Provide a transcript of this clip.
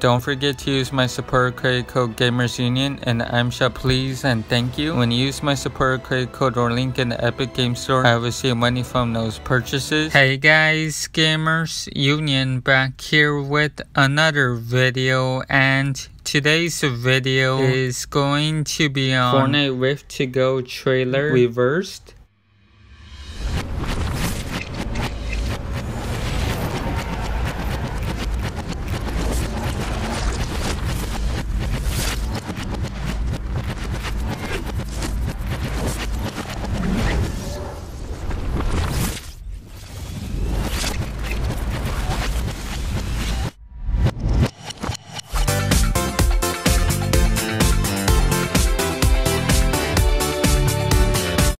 Don't forget to use my support credit code Gamers Union and Item Shop, please and thank you. When you use my support credit code or link in the Epic Game Store, I will receive money from those purchases. Hey guys, Gamers Union back here with another video and Today's video is going to be on Fortnite Rift to Go trailer reversed